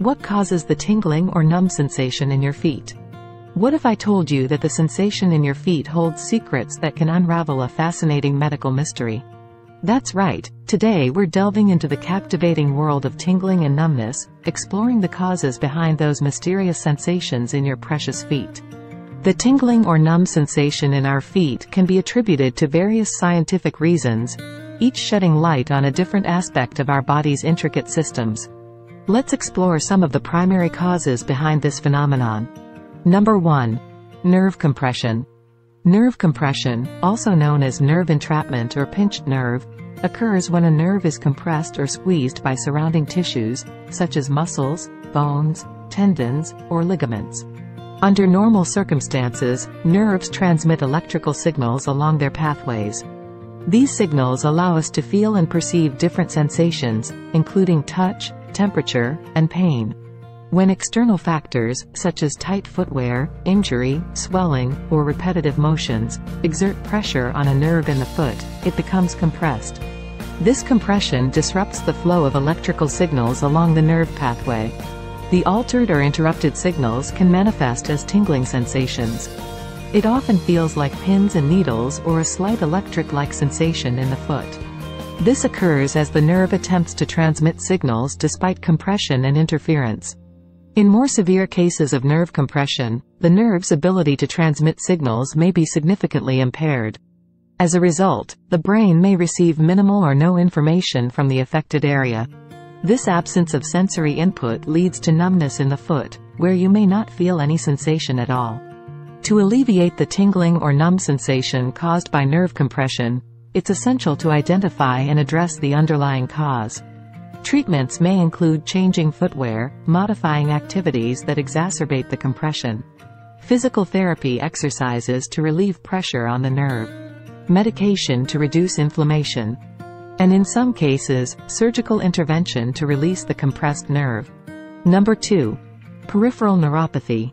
What causes the tingling or numb sensation in your feet? What if I told you that the sensation in your feet holds secrets that can unravel a fascinating medical mystery? That's right, today we're delving into the captivating world of tingling and numbness, exploring the causes behind those mysterious sensations in your precious feet. The tingling or numb sensation in our feet can be attributed to various scientific reasons, each shedding light on a different aspect of our body's intricate systems. Let's explore some of the primary causes behind this phenomenon. Number 1. Nerve compression. Nerve compression, also known as nerve entrapment or pinched nerve, occurs when a nerve is compressed or squeezed by surrounding tissues, such as muscles, bones, tendons, or ligaments. Under normal circumstances, nerves transmit electrical signals along their pathways. These signals allow us to feel and perceive different sensations, including touch, temperature, and pain. When external factors, such as tight footwear, injury, swelling, or repetitive motions, exert pressure on a nerve in the foot, it becomes compressed. This compression disrupts the flow of electrical signals along the nerve pathway. The altered or interrupted signals can manifest as tingling sensations. It often feels like pins and needles or a slight electric-like sensation in the foot. This occurs as the nerve attempts to transmit signals despite compression and interference. In more severe cases of nerve compression, the nerve's ability to transmit signals may be significantly impaired. As a result, the brain may receive minimal or no information from the affected area. This absence of sensory input leads to numbness in the foot, where you may not feel any sensation at all. To alleviate the tingling or numb sensation caused by nerve compression, it's essential to identify and address the underlying cause. Treatments may include changing footwear, modifying activities that exacerbate the compression, physical therapy exercises to relieve pressure on the nerve, medication to reduce inflammation, and in some cases, surgical intervention to release the compressed nerve. Number 2. Peripheral neuropathy.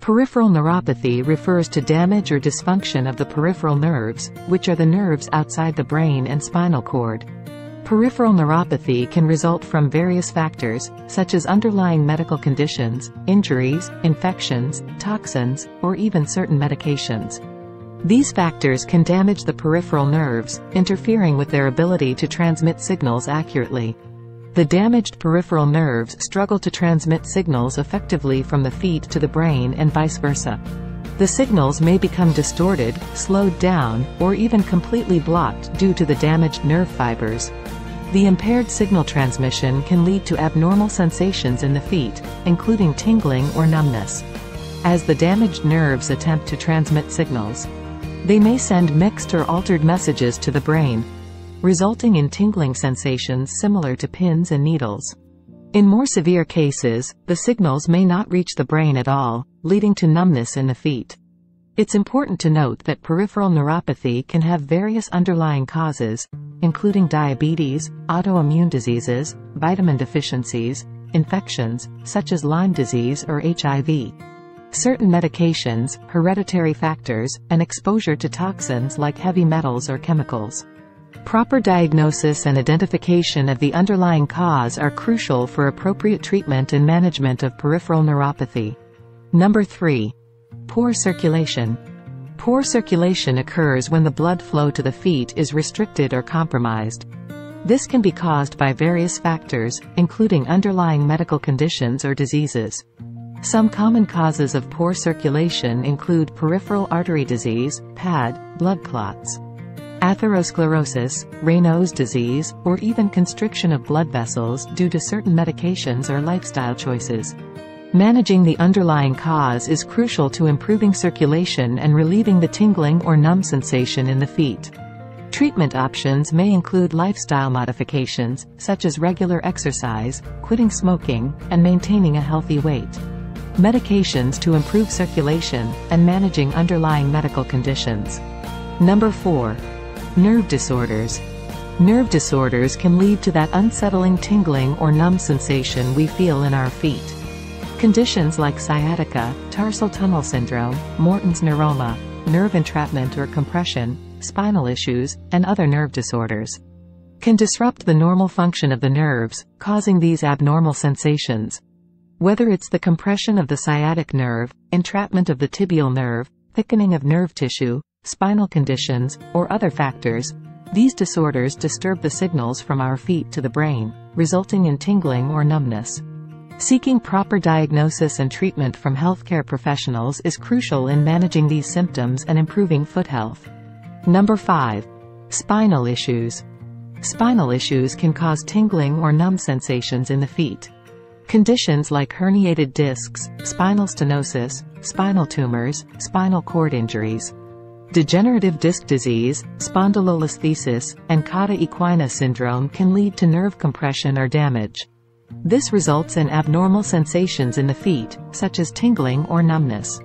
Peripheral neuropathy refers to damage or dysfunction of the peripheral nerves, which are the nerves outside the brain and spinal cord. Peripheral neuropathy can result from various factors, such as underlying medical conditions, injuries, infections, toxins, or even certain medications. These factors can damage the peripheral nerves, interfering with their ability to transmit signals accurately. The damaged peripheral nerves struggle to transmit signals effectively from the feet to the brain and vice versa. The signals may become distorted, slowed down, or even completely blocked due to the damaged nerve fibers. The impaired signal transmission can lead to abnormal sensations in the feet, including tingling or numbness. As the damaged nerves attempt to transmit signals, they may send mixed or altered messages to the brain, resulting in tingling sensations similar to pins and needles. In more severe cases, the signals may not reach the brain at all, leading to numbness in the feet. It's important to note that peripheral neuropathy can have various underlying causes, including diabetes, autoimmune diseases, vitamin deficiencies, infections, such as Lyme disease or HIV. Certain medications, hereditary factors, and exposure to toxins like heavy metals or chemicals. Proper diagnosis and identification of the underlying cause are crucial for appropriate treatment and management of peripheral neuropathy. Number 3. Poor circulation. Poor circulation occurs when the blood flow to the feet is restricted or compromised. This can be caused by various factors, including underlying medical conditions or diseases. Some common causes of poor circulation include peripheral artery disease, PAD, blood clots atherosclerosis, Raynaud's disease, or even constriction of blood vessels due to certain medications or lifestyle choices. Managing the underlying cause is crucial to improving circulation and relieving the tingling or numb sensation in the feet. Treatment options may include lifestyle modifications, such as regular exercise, quitting smoking, and maintaining a healthy weight. Medications to improve circulation, and managing underlying medical conditions. Number 4. Nerve disorders. Nerve disorders can lead to that unsettling tingling or numb sensation we feel in our feet. Conditions like sciatica, tarsal tunnel syndrome, Morton's neuroma, nerve entrapment or compression, spinal issues, and other nerve disorders can disrupt the normal function of the nerves, causing these abnormal sensations. Whether it's the compression of the sciatic nerve, entrapment of the tibial nerve, thickening of nerve tissue, spinal conditions, or other factors, these disorders disturb the signals from our feet to the brain, resulting in tingling or numbness. Seeking proper diagnosis and treatment from healthcare professionals is crucial in managing these symptoms and improving foot health. Number 5. Spinal issues. Spinal issues can cause tingling or numb sensations in the feet. Conditions like herniated discs, spinal stenosis, spinal tumors, spinal cord injuries, degenerative disc disease, spondylolisthesis, and cauda equina syndrome can lead to nerve compression or damage. This results in abnormal sensations in the feet, such as tingling or numbness.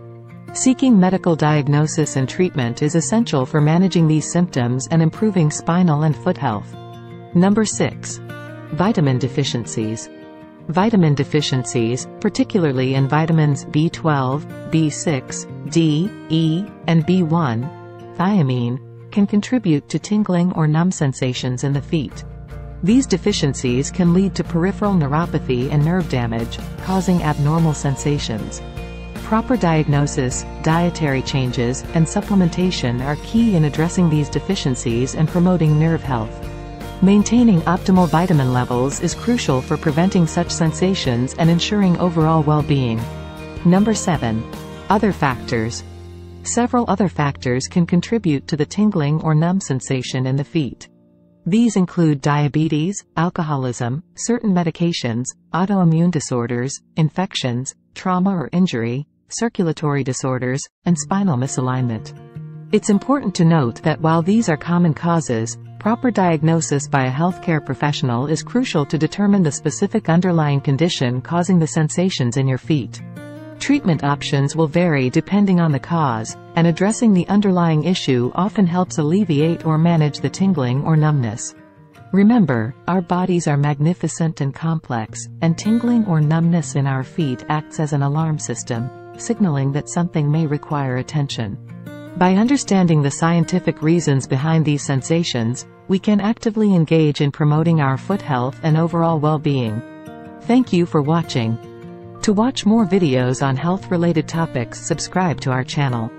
Seeking medical diagnosis and treatment is essential for managing these symptoms and improving spinal and foot health. Number 6. Vitamin deficiencies. Vitamin deficiencies, particularly in vitamins B12, B6, D, E, and B1, thiamine, can contribute to tingling or numb sensations in the feet. These deficiencies can lead to peripheral neuropathy and nerve damage, causing abnormal sensations. Proper diagnosis, dietary changes, and supplementation are key in addressing these deficiencies and promoting nerve health. Maintaining optimal vitamin levels is crucial for preventing such sensations and ensuring overall well-being. Number 7. Other factors. Several other factors can contribute to the tingling or numb sensation in the feet. These include diabetes, alcoholism, certain medications, autoimmune disorders, infections, trauma or injury, circulatory disorders, and spinal misalignment. It's important to note that while these are common causes, proper diagnosis by a healthcare professional is crucial to determine the specific underlying condition causing the sensations in your feet. Treatment options will vary depending on the cause, and addressing the underlying issue often helps alleviate or manage the tingling or numbness. Remember, our bodies are magnificent and complex, and tingling or numbness in our feet acts as an alarm system, signaling that something may require attention. By understanding the scientific reasons behind these sensations, we can actively engage in promoting our foot health and overall well-being. Thank you for watching. To watch more videos on health-related topics subscribe to our channel.